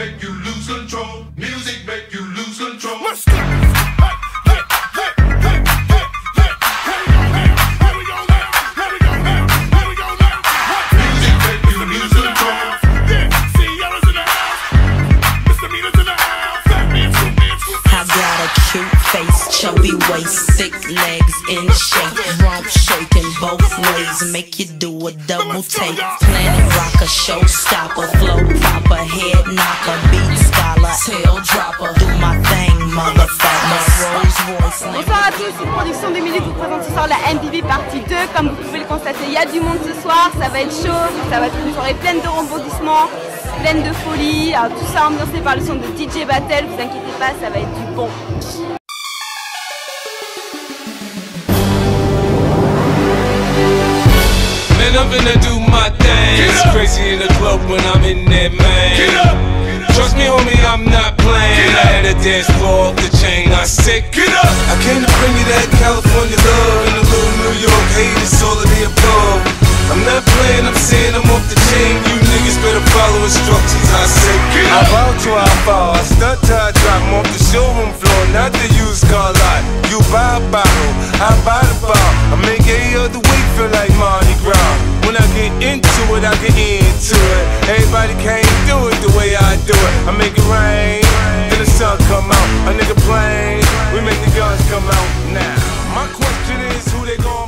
make you lose control. Music make you lose control. Chubby waist, legs in shape, shaking both ways, make you do a double take. Planet rocker, showstopper, flow popper, Bonsoir à tous, une production de minutes vous présente ce soir la MPV partie 2. Comme vous pouvez le constater, il y a du monde ce soir, ça va être chaud, ça va être une soirée pleine de rebondissements, pleine de folie, Alors, tout ça ambiancé par le son de DJ Battle, vous inquiétez pas, ça va être du bon. Man, I'm finna do my thing. It's crazy in the club when I'm in there, man. Get up! Trust me, homie, I'm not playing. I had a dance floor off the chain. I said, get up. I came to bring you that California love and a little New York hate. It's all of the above. I'm not playing, I'm saying I'm off the chain. You niggas better follow instructions. I said, get up. I bow to I fall, I stunt to I drop. I'm off the showroom floor, not the used car lot. You buy a bottle, I buy the bar. I make any other week feel like Mardi Gras. When I get into it, I get into it. Everybody can't do it the way I do it. I make it rain, then the sun come out. A nigga playing come out now. My question is who they gonna